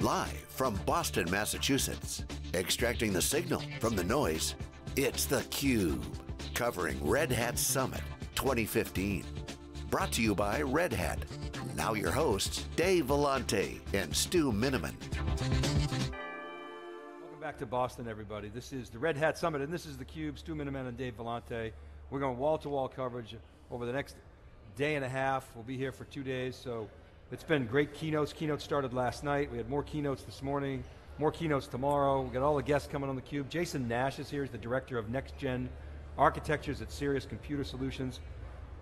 Live from Boston, Massachusetts, extracting the signal from the noise, it's theCUBE, covering Red Hat Summit 2015. Brought to you by Red Hat. Now your hosts, Dave Vellante and Stu Miniman. Welcome back to Boston, everybody. This is the Red Hat Summit, and this is theCUBE, Stu Miniman and Dave Vellante. We're going wall-to-wall -wall coverage over the next day and a half. We'll be here for two days, so it's been great keynotes. Keynotes started last night. We had more keynotes this morning, more keynotes tomorrow. We got all the guests coming on the cube. Jason Nash is here. He's the director of Next Gen Architectures at Sirius Computer Solutions.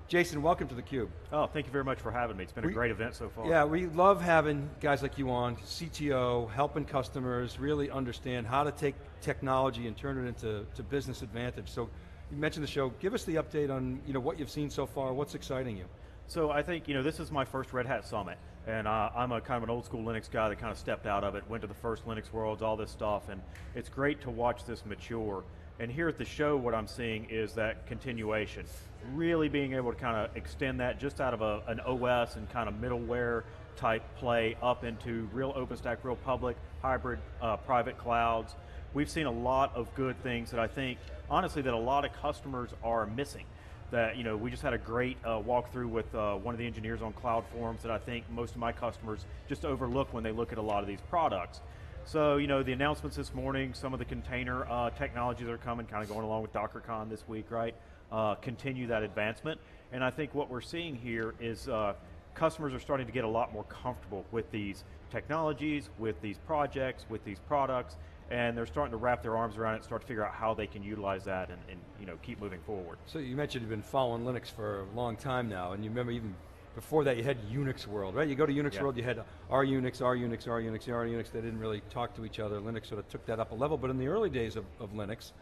Jason, welcome to the Cube. Oh, thank you very much for having me. It's been we, a great event so far. Yeah, we love having guys like you on, CTO, helping customers really understand how to take technology and turn it into to business advantage. So you mentioned the show, give us the update on you know, what you've seen so far, what's exciting you? So I think, you know, this is my first Red Hat Summit, and uh, I'm a kind of an old school Linux guy that kind of stepped out of it, went to the first Linux Worlds, all this stuff, and it's great to watch this mature. And here at the show, what I'm seeing is that continuation. Really being able to kind of extend that just out of a, an OS and kind of middleware type play up into real OpenStack, real public, hybrid, uh, private clouds. We've seen a lot of good things that I think, honestly, that a lot of customers are missing that you know we just had a great uh, walkthrough with uh, one of the engineers on CloudForms that I think most of my customers just overlook when they look at a lot of these products. So you know the announcements this morning, some of the container uh, technologies are coming, kind of going along with DockerCon this week, right? Uh, continue that advancement, and I think what we're seeing here is uh, customers are starting to get a lot more comfortable with these technologies, with these projects, with these products, and they're starting to wrap their arms around it, start to figure out how they can utilize that and, and, you know keep moving forward. So you mentioned you've been following Linux for a long time now, and you remember even before that you had Unix World, right? You go to Unix yeah. World, you had our Unix, our Unix, our Unix, our Unix. They didn't really talk to each other. Linux sort of took that up a level, but in the early days of, of Linux,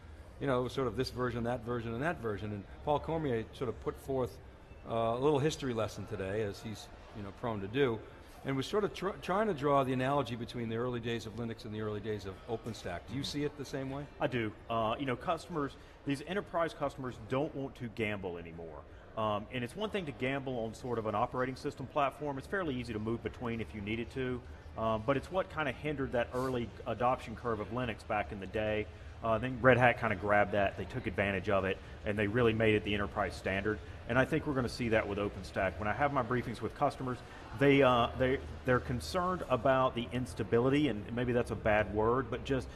you know, it was sort of this version, that version, and that version. And Paul Cormier sort of put forth uh, a little history lesson today, as he's you know prone to do and was sort of tr trying to draw the analogy between the early days of Linux and the early days of OpenStack. Do you see it the same way? I do. Uh, you know, customers, these enterprise customers don't want to gamble anymore. Um, and it's one thing to gamble on sort of an operating system platform. It's fairly easy to move between if you needed to. Um, but it's what kind of hindered that early adoption curve of Linux back in the day. Uh, think Red Hat kind of grabbed that, they took advantage of it, and they really made it the enterprise standard. And I think we're going to see that with OpenStack. When I have my briefings with customers, they, uh, they, they're concerned about the instability, and maybe that's a bad word, but just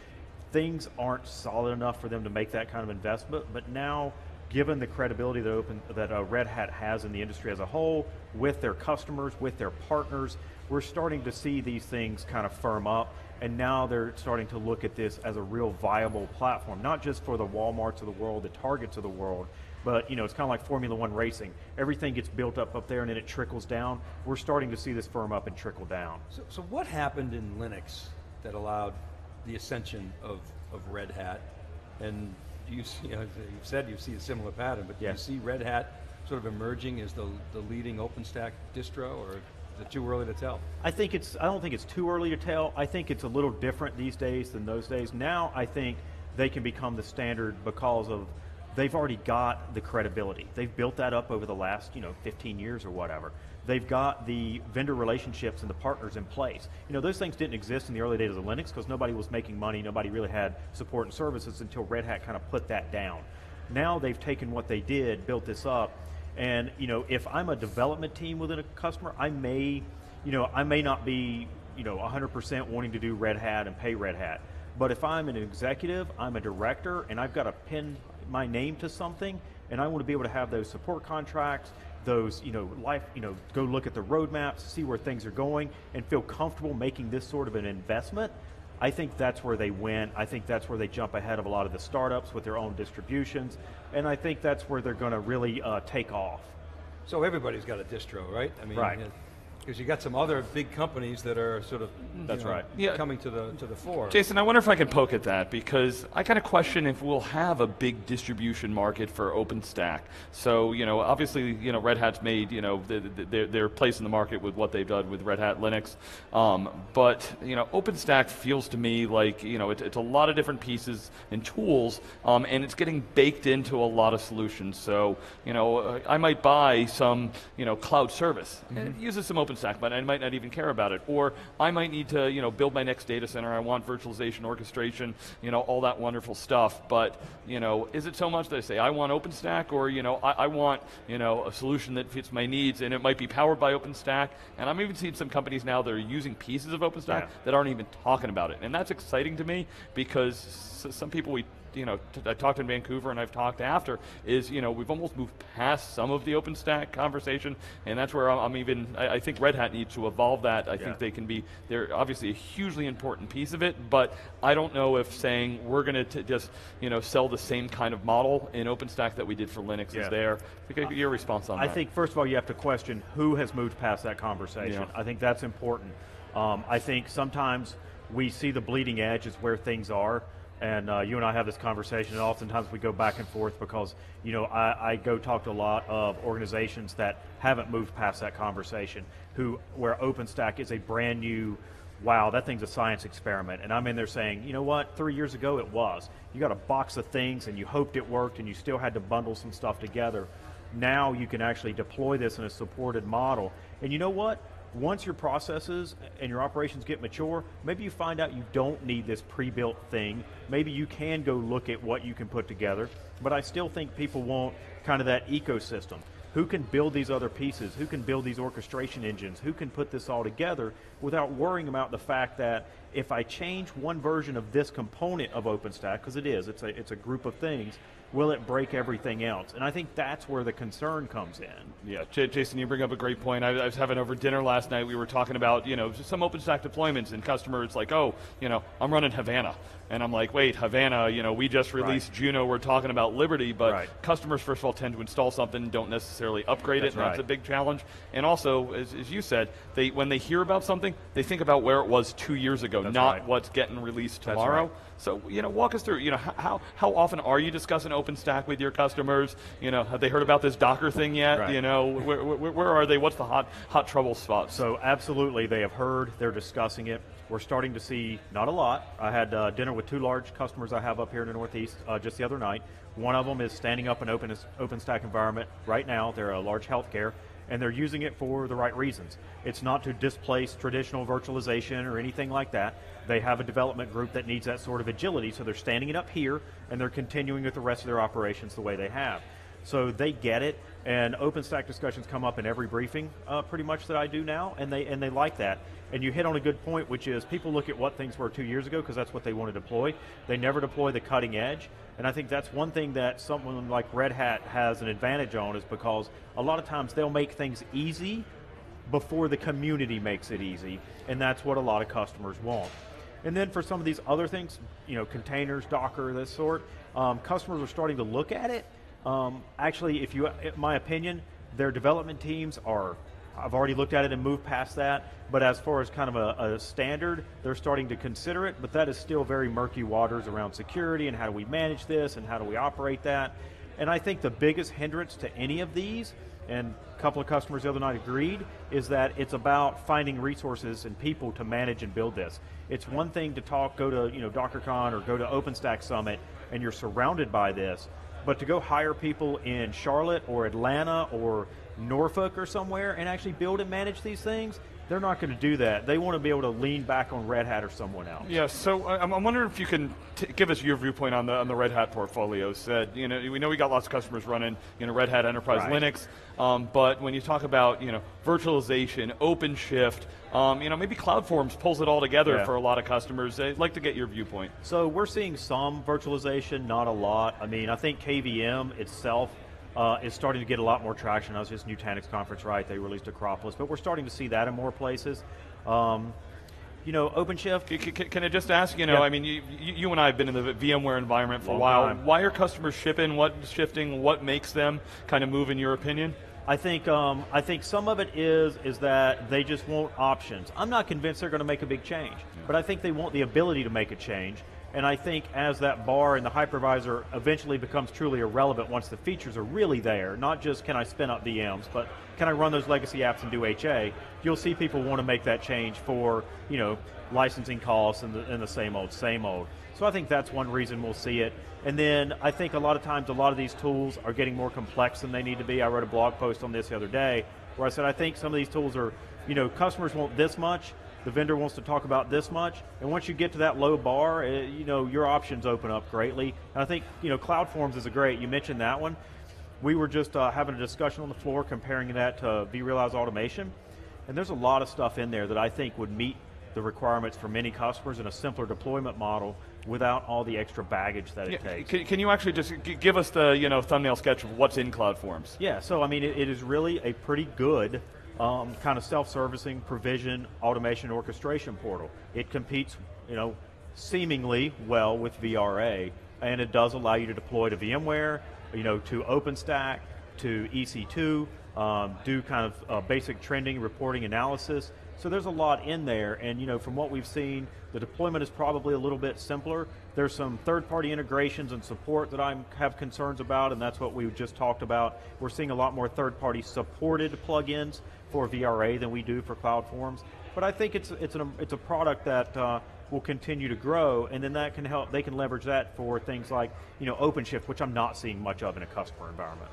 things aren't solid enough for them to make that kind of investment. But now, given the credibility that, Open, that uh, Red Hat has in the industry as a whole, with their customers, with their partners, we're starting to see these things kind of firm up and now they're starting to look at this as a real viable platform, not just for the Walmarts of the world, the Targets of the world, but you know, it's kind of like Formula One racing. Everything gets built up up there and then it trickles down. We're starting to see this firm up and trickle down. So, so what happened in Linux that allowed the ascension of, of Red Hat? And you, see, you know, you've said you see a similar pattern, but do you see Red Hat sort of emerging as the, the leading OpenStack distro, or is it too early to tell? I think it's, I don't think it's too early to tell. I think it's a little different these days than those days. Now I think they can become the standard because of they've already got the credibility. They've built that up over the last, you know, 15 years or whatever. They've got the vendor relationships and the partners in place. You know, those things didn't exist in the early days of Linux because nobody was making money, nobody really had support and services until Red Hat kind of put that down. Now they've taken what they did, built this up, and you know, if I'm a development team within a customer, I may, you know, I may not be, you know, 100% wanting to do Red Hat and pay Red Hat. But if I'm an executive, I'm a director, and I've got to pin my name to something, and I want to be able to have those support contracts, those, you know, life, you know, go look at the roadmaps, see where things are going, and feel comfortable making this sort of an investment, I think that's where they win. I think that's where they jump ahead of a lot of the startups with their own distributions, and I think that's where they're going to really uh, take off. So everybody's got a distro, right? I mean, right. Because you got some other big companies that are sort of that's know, right yeah. coming to the to the fore. Jason, I wonder if I can poke at that because I kind of question if we'll have a big distribution market for OpenStack. So you know, obviously, you know, Red Hat's made you know their their place in the market with what they've done with Red Hat Linux, um, but you know, OpenStack feels to me like you know it's, it's a lot of different pieces and tools, um, and it's getting baked into a lot of solutions. So you know, uh, I might buy some you know cloud service mm -hmm. and it uses some open OpenStack, but I might not even care about it. Or I might need to, you know, build my next data center. I want virtualization, orchestration, you know, all that wonderful stuff. But, you know, is it so much that I say I want OpenStack, or you know, I, I want, you know, a solution that fits my needs, and it might be powered by OpenStack. And I'm even seeing some companies now that are using pieces of OpenStack yeah. that aren't even talking about it, and that's exciting to me because some people we you know, I talked in Vancouver and I've talked after, is, you know, we've almost moved past some of the OpenStack conversation, and that's where I'm, I'm even, I, I, think Red Hat needs to evolve that. I yeah. think they can be, they're obviously a hugely important piece of it, but I don't know if saying we're going to just, you know, sell the same kind of model in OpenStack that we did for Linux yeah. is there. Your response on I that? I think, first of all, you have to question who has moved past that conversation. Yeah. I think that's important. Um, I think sometimes we see the bleeding edge is where things are and uh, you and I have this conversation, and oftentimes we go back and forth because you know I, I, go talk to a lot of organizations that haven't moved past that conversation, who where OpenStack is a brand new, wow, that thing's a science experiment, and I'm in there saying, you know what, three years ago it was. You got a box of things, and you hoped it worked, and you still had to bundle some stuff together. Now you can actually deploy this in a supported model, and you know what? Once your processes and your operations get mature, maybe you find out you don't need this pre-built thing. Maybe you can go look at what you can put together. But I still think people want kind of that ecosystem. Who can build these other pieces? Who can build these orchestration engines? Who can put this all together without worrying about the fact that if I change one version of this component of OpenStack, because it is, it's a, it's a group of things, will it break everything else? And I think that's where the concern comes in. Yeah, J- Jason, you bring up a great point. I, I, was having over dinner last night. We were talking about you know some OpenStack deployments, and customers like, oh, you know, I'm running Havana, and I'm like, wait, Havana, you know, we just released right. Juno. We're talking about Liberty, but right. customers first of all tend to install something, don't necessarily upgrade that's it, and right. that's a big challenge. And also, as, as, you said, they when they hear about something, they think about where it was two years ago, that's not what's getting released tomorrow. So, you know, walk us through, you know, how, how often are you discussing OpenStack with your customers? You know, have they heard about this Docker thing yet? Right. You know, where, where, where, are they? What's the hot, hot trouble spot? So absolutely, they have heard, they're discussing it. We're starting to see, not a lot. I had uh, dinner with two large customers I have up here in the Northeast uh, just the other night. One of them is standing up an open, OpenStack environment right now. They're a large healthcare and they're using it for the right reasons. It's not to displace traditional virtualization or anything like that. They have a development group that needs that sort of agility, so they're standing it up here and they're continuing with the rest of their operations the way they have. So they get it, and OpenStack discussions come up in every briefing, uh, pretty much that I do now, and they and they like that. And you hit on a good point, which is people look at what things were two years ago because that's what they want to deploy. They never deploy the cutting edge, and I think that's one thing that someone like Red Hat has an advantage on is because a lot of times they'll make things easy before the community makes it easy, and that's what a lot of customers want. And then for some of these other things, you know, containers, Docker, this sort, um, customers are starting to look at it. Um, actually, if you, in my opinion, their development teams are I've already looked at it and moved past that. But as far as kind of a, a, standard, they're starting to consider it, but that is still very murky waters around security and how do we manage this and how do we operate that. And I think the biggest hindrance to any of these, and a couple of customers the other night agreed, is that it's about finding resources and people to manage and build this. It's one thing to talk, go to you know DockerCon or go to OpenStack Summit, and you're surrounded by this. But to go hire people in Charlotte or Atlanta or Norfolk or somewhere and actually build and manage these things, they're not going to do that. They want to be able to lean back on Red Hat or someone else. Yeah. So uh, I'm, wondering if you can t- give us your viewpoint on the on the Red Hat portfolio. Said you know we know we got lots of customers running you know Red Hat Enterprise right. Linux, um, but when you talk about you know virtualization, OpenShift. Um, you know, maybe CloudForms pulls it all together yeah. for a lot of customers. I'd like to get your viewpoint. So we're seeing some virtualization, not a lot. I mean, I think KVM itself uh, is starting to get a lot more traction. I was just Nutanix conference, right? They released Acropolis, but we're starting to see that in more places. Um, you know, OpenShift. Can, can, I just ask? You know, yeah. I mean, you, you, and I have been in the VMware environment for Long a while. Time. Why are customers shipping? What's shifting? What makes them kind of move, in your opinion? I think um, I think some of it is is that they just want options. I'm not convinced they're going to make a big change, yeah. but I think they want the ability to make a change. And I think as that bar and the hypervisor eventually becomes truly irrelevant once the features are really there, not just can I spin up VMs, but can I run those legacy apps and do HA, you'll see people want to make that change for, you know, licensing costs and the, and the same old, same old. So I think that's one reason we'll see it. And then I think a lot of times a lot of these tools are getting more complex than they need to be. I wrote a blog post on this the other day where I said I think some of these tools are you know, customers want this much, the vendor wants to talk about this much, and once you get to that low bar, it, you know, your options open up greatly. And I think, you know, CloudForms is a great, you mentioned that one. We were just uh, having a discussion on the floor comparing that to vRealize Automation, and there's a lot of stuff in there that I think would meet the requirements for many customers in a simpler deployment model without all the extra baggage that it Yeah, takes. Can, can you actually just give us the you know thumbnail sketch of what's in CloudForms? Yeah, so I mean, it, it is really a pretty good um, kind of self-servicing provision automation orchestration portal. It competes, you know, seemingly well with VRA, and it does allow you to deploy to VMware, you know, to OpenStack, to EC2, um, do kind of uh, basic trending, reporting, analysis. So there's a lot in there, and you know, from what we've seen, the deployment is probably a little bit simpler. There's some third-party integrations and support that I have concerns about, and that's what we just talked about. We're seeing a lot more third-party supported plugins for VRA than we do for CloudForms. But I think it's it's an, it's a product that uh, will continue to grow, and then that can help. They can leverage that for things like you know OpenShift, which I'm not seeing much of in a customer environment.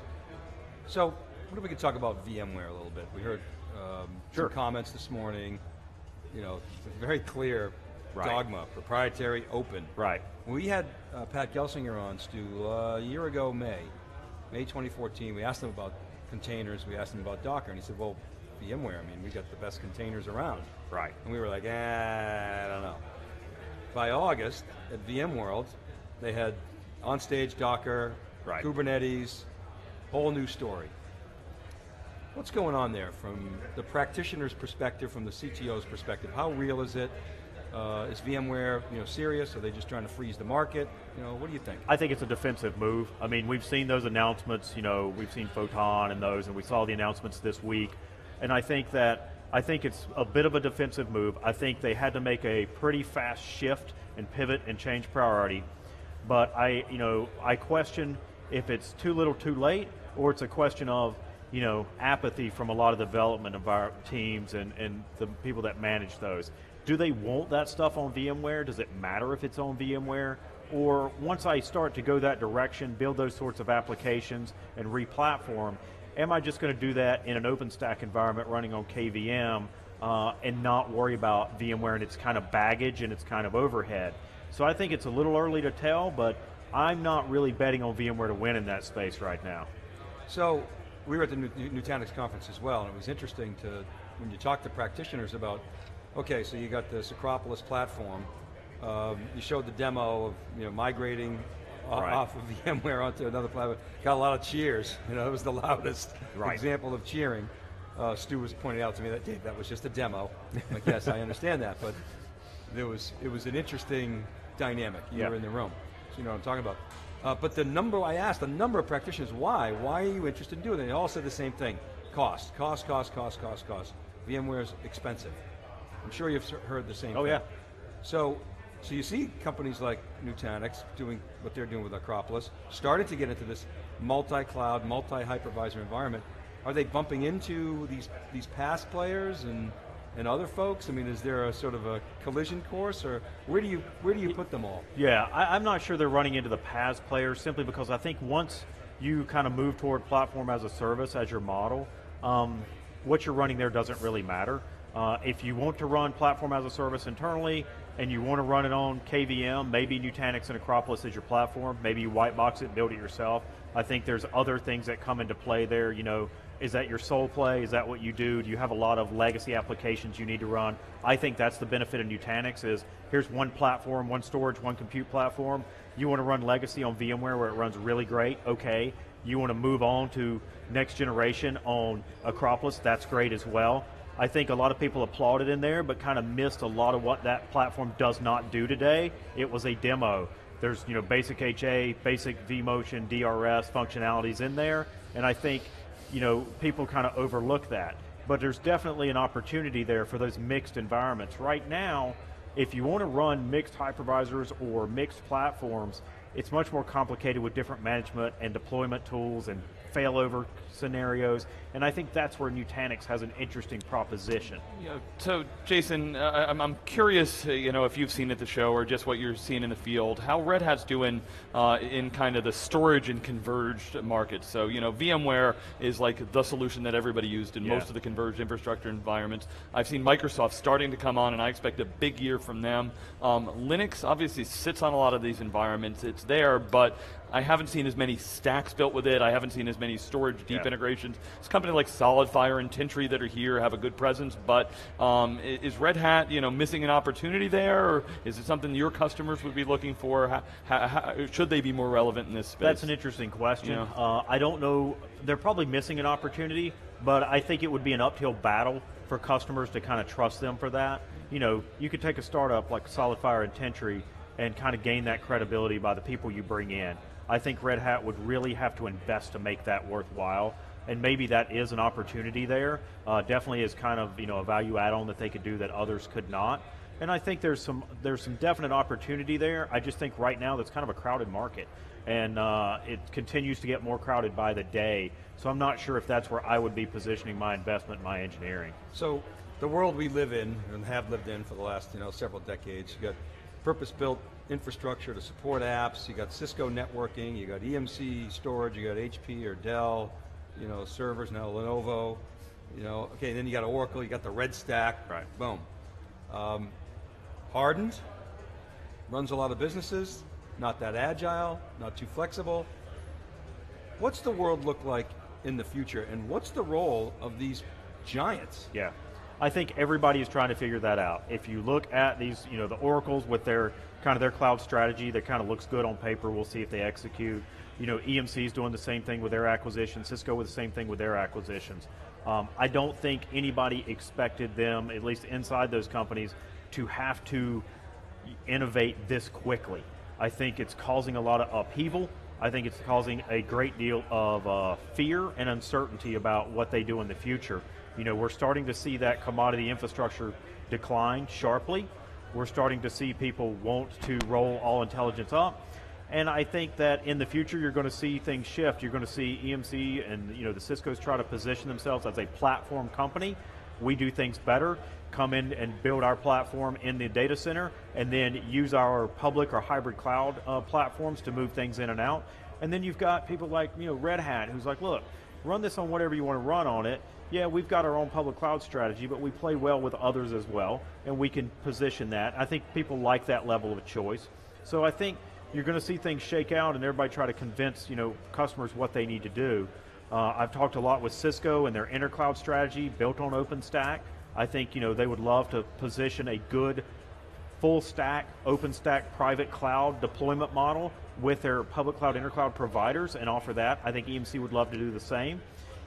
So, what if we could talk about VMware a little bit? We heard um, Sure. some comments this morning. You know, very clear Right. dogma, proprietary, open. Right. We had uh, Pat Gelsinger on, Stu, uh, a year ago, May, May 2014. We asked him about containers. We asked him about Docker, and he said, "Well, VMware. I mean, we got the best containers around." Right. And we were like, eh, I don't know. By August at VMworld, they had on-stage Docker, Right. Kubernetes, whole new story. What's going on there from the practitioner's perspective, from the CTO's perspective? How real is it? Uh, is VMware, you know, serious? Are they just trying to freeze the market? You know, what do you think? I think it's a defensive move. I mean, we've seen those announcements. You know, we've seen Photon and those, and we saw the announcements this week. And I think that I think it's a bit of a defensive move. I think they had to make a pretty fast shift and pivot and change priority. But I, you know, I question if it's too little, too late, or it's a question of you know apathy from a lot of development of our teams and, and the people that manage those. Do they want that stuff on VMware? Does it matter if it's on VMware? Or once I start to go that direction, build those sorts of applications and re-platform, am I just going to do that in an OpenStack environment running on KVM uh, and not worry about VMware and its kind of baggage and its kind of overhead? So I think it's a little early to tell, but I'm not really betting on VMware to win in that space right now. So we were at the Nu- Nutanix conference as well, and it was interesting to when you talk to practitioners about, okay, so you got this Acropolis platform. Um, you showed the demo of you know migrating Right. off of VMware onto another platform. Got a lot of cheers. You know, it was the loudest Right. example of cheering. Uh, Stu was pointing out to me that Dave, that was just a demo. Like, yes, I understand that, but there was it was an interesting dynamic. You Yeah. were in the room, so you know what I'm talking about. Uh, but the number I asked, the number of practitioners, why? Why are you interested in doing it? They all said the same thing: cost, cost, cost, cost, cost, cost. VMware's expensive. I'm sure you've heard the same. Oh, thing. yeah. So, so you see companies like Nutanix doing what they're doing with Acropolis, starting to get into this multi-cloud, multi-hypervisor environment. Are they bumping into these these PaaS players and and other folks? I mean, is there a sort of a collision course, or where do you where do you put them all? Yeah, I, I'm not sure they're running into the PaaS players simply because I think once you kind of move toward platform as a service as your model, um, what you're running there doesn't really matter. Uh, if you want to run platform as a service internally and you want to run it on KVM, maybe Nutanix and Acropolis is your platform. Maybe you white box it, build it yourself. I think there's other things that come into play there. You know, is that your sole play? Is that what you do? Do you have a lot of legacy applications you need to run? I think that's the benefit of Nutanix is here's one platform, one storage, one compute platform. You want to run legacy on VMware where it runs really great, okay. You want to move on to next generation on Acropolis, that's great as well. I think a lot of people applauded in there, but kind of missed a lot of what that platform does not do today. It was a demo. There's you know basic HA, basic vMotion, DRS functionalities in there, and I think you know people kind of overlook that. But there's definitely an opportunity there for those mixed environments. Right now, if you want to run mixed hypervisors or mixed platforms, it's much more complicated with different management and deployment tools and failover scenarios. And I think that's where Nutanix has an interesting proposition. Know, so, Jason, uh, I'm, I'm curious, uh, you know, if you've seen at the show or just what you're seeing in the field, how Red Hat's doing uh, in kind of the storage and converged market. So, you know, VMware is like the solution that everybody used in Yeah. most of the converged infrastructure environments. I've seen Microsoft starting to come on, and I expect a big year from them. Um, Linux obviously sits on a lot of these environments. It's there, but I haven't seen as many stacks built with it. I haven't seen as many storage deep Yeah. integrations. It's a company like SolidFire and Tintri that are here, have a good presence, but um, is Red Hat, you know, missing an opportunity there, or is it something your customers would be looking for? How, how, how, should they be more relevant in this space? That's an interesting question. Yeah. Uh, I don't know. They're probably missing an opportunity, but I think it would be an uphill battle for customers to kind of trust them for that. You know, you could take a startup like SolidFire and Tintri and kind of gain that credibility by the people you bring in. I think Red Hat would really have to invest to make that worthwhile. And maybe that is an opportunity there. Uh, definitely is kind of you know a value add-on that they could do that others could not. And I think there's some there's some definite opportunity there. I just think right now that's kind of a crowded market, and uh, it continues to get more crowded by the day. So I'm not sure if that's where I would be positioning my investment, in my engineering. So the world we live in and have lived in for the last you know several decades, you got purpose-built infrastructure to support apps. You got Cisco networking. You got EMC storage. You got HP or Dell. You know servers now Lenovo. You know okay. Then you got Oracle. You got the Red Stack. Right. Boom. Um, hardened. Runs a lot of businesses. Not that agile. Not too flexible. What's the world look like in the future, and what's the role of these giants? Yeah. I think everybody is trying to figure that out. If you look at these, you know, the oracles with their kind of their cloud strategy that kind of looks good on paper, we'll see if they execute. You know, EMC is doing the same thing with their acquisitions. Cisco with the same thing with their acquisitions. Um, I don't think anybody expected them, at least inside those companies, to have to innovate this quickly. I think it's causing a lot of upheaval. I think it's causing a great deal of uh, fear and uncertainty about what they do in the future. You know, we're starting to see that commodity infrastructure decline sharply. We're starting to see people want to roll all intelligence up. And I think that in the future you're going to see things shift. You're going to see EMC and you know the Cisco's try to position themselves as a platform company. We do things better. Come in and build our platform in the data center, and then use our public or hybrid cloud uh, platforms to move things in and out. And then you've got people like you know Red Hat, who's like, look, run this on whatever you want to run on it. Yeah, we've got our own public cloud strategy, but we play well with others as well, and we can position that. I think people like that level of choice. So I think you're going to see things shake out, and everybody try to convince you know customers what they need to do. Uh, I've talked a lot with Cisco and their intercloud strategy built on OpenStack. I think you know they would love to position a good full stack, open stack private cloud deployment model with their public cloud intercloud providers and offer that. I think EMC would love to do the same.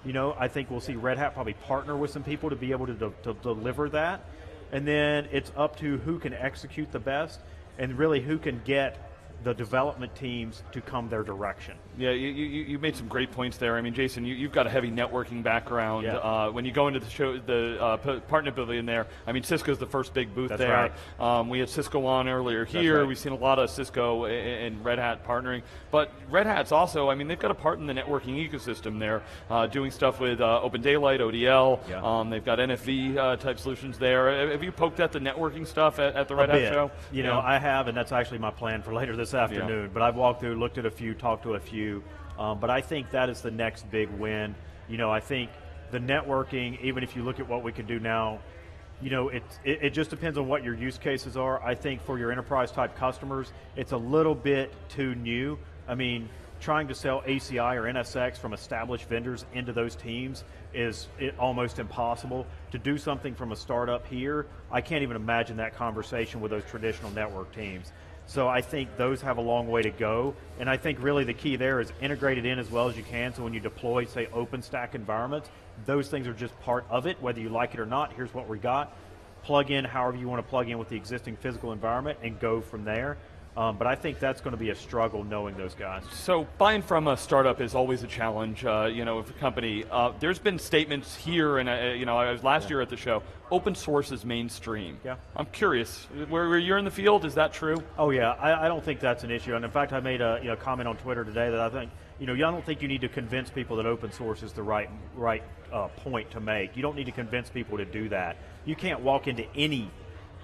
You know, I think we'll see Red Hat probably partner with some people to be able to, de- to deliver that. And then it's up to who can execute the best and really who can get the development teams to come their direction. Yeah, you, you, you made some great points there. I mean, Jason, you, you've got a heavy networking background. Yeah. Uh, when you go into the show, the uh, p- partner pavilion there, I mean, Cisco's the first big booth That's there. right. Um, we had Cisco on earlier here. right. We've seen a lot of Cisco and Red Hat partnering. But Red Hat's also, I mean, they've got a part in the networking ecosystem there, uh, doing stuff with uh, OpenDaylight, ODL. Yeah. Um, they've got NFV uh, type solutions there. Have you poked at the networking stuff at, at the Red a Hat bit. show? You know, I have, and that's actually my plan for later this afternoon. But I've walked through, looked at a few, talked to a few. Um, but I think that is the next big win. You know, I think the networking, even if you look at what we can do now, you know, it, it, it just depends on what your use cases are. I think for your enterprise type customers, it's a little bit too new. I mean, trying to sell ACI or NSX from established vendors into those teams is it, almost impossible. To do something from a startup here, I can't even imagine that conversation with those traditional network teams. So I think those have a long way to go, and I think really the key there is integrate it in as well as you can. So when you deploy, say, OpenStack environments, those things are just part of it, whether you like it or not. Here's what we got. Plug in however you want to plug in with the existing physical environment, and go from there. Um, but I think that's going to be a struggle knowing those guys. So buying from a startup is always a challenge, uh, you know, for a company. Uh, there's been statements here, and uh, you know, I was last year at the show. Open source is mainstream. Yeah. I'm curious, where, where you're in the field, is that true? Oh yeah, I, I don't think that's an issue. And in fact, I made a you know, comment on Twitter today that I think you know, I don't think you need to convince people that open source is the right right uh, point to make. You don't need to convince people to do that. You can't walk into any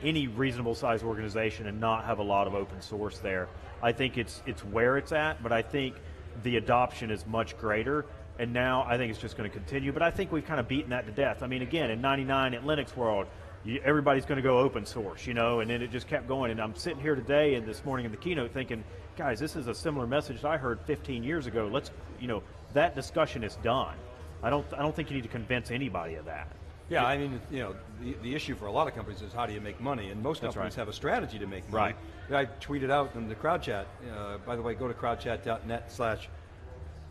any reasonable size organization and not have a lot of open source there. I think it's it's where it's at, but I think the adoption is much greater. And now I think it's just going to continue. But I think we've kind of beaten that to death. I mean, again, in '99 at Linux World, you, everybody's going to go open source, you know, and then it just kept going. And I'm sitting here today and this morning in the keynote thinking, guys, this is a similar message I heard 15 years ago. Let's, you know, that discussion is done. I don't, I don't think you need to convince anybody of that. Yeah, I mean, you know, the, the issue for a lot of companies is how do you make money, and most That's companies right. have a strategy to make money. Right. I tweeted out in the crowd chat. Uh, by the way, go to crowdchat.net slash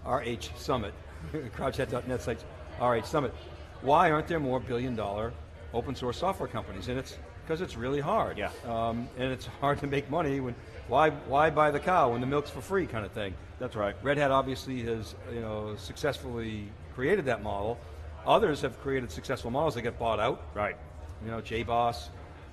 RH Summit. crowdchat.net slash RH Summit. Why aren't there more billion dollar open source software companies? And it's because it's really hard. Yeah. Um, and it's hard to make money when why why buy the cow when the milk's for free kind of thing. That's right. Red Hat obviously has you know successfully created that model. Others have created successful models that get bought out. Right. You know, JBoss,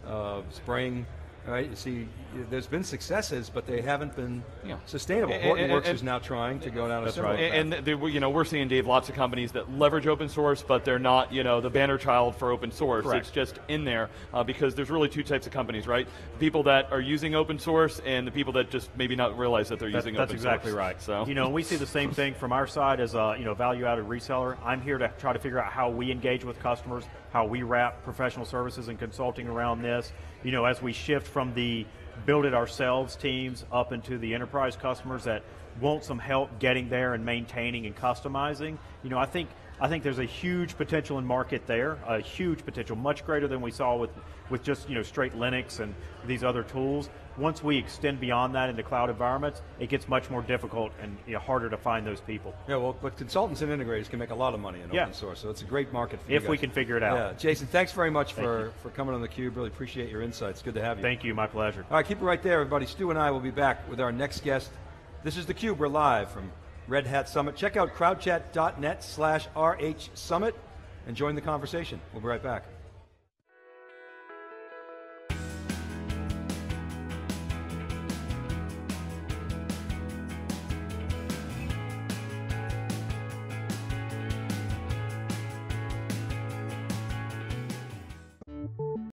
uh, Spring. Right. You see, there's been successes, but they haven't been Yeah. sustainable. And- Hortonworks and- is now trying to go down a That's similar right. path. And, and there- you know, we're seeing Dave lots of companies that leverage open source, but they're not, you know, the banner child for open source. Correct. It's just in there uh, because there's really two types of companies, right? The people that are using open source and the people that just maybe not realize that they're That- using that's open exactly source. right. So you know, we see the same thing from our side as a you know value-added reseller. I'm here to try to figure out how we engage with customers, how we wrap professional services and consulting around this. You know, as we shift from the build it ourselves teams up into the enterprise customers that want some help getting there and maintaining and customizing. You know, I think I think there's a huge potential in market there, a huge potential, much greater than we saw with with just you know straight Linux and these other tools. Once we extend beyond that into cloud environments, it gets much more difficult and you know, harder to find those people. yeah, well, but consultants and integrators can make a lot of money in Yeah. open source, so it's a great market for you If we can figure it out. Yeah, Jason, thanks very much Thank for, you. for coming on the cube. Really appreciate your insights. Good to have you. Thank you, my pleasure. All right, keep it right there, everybody. Stu and I will be back with our next guest. This is theCUBE. We're live from Red Hat Summit. Check out crowdchat.net slash RH Summit and join the conversation. We'll be right back.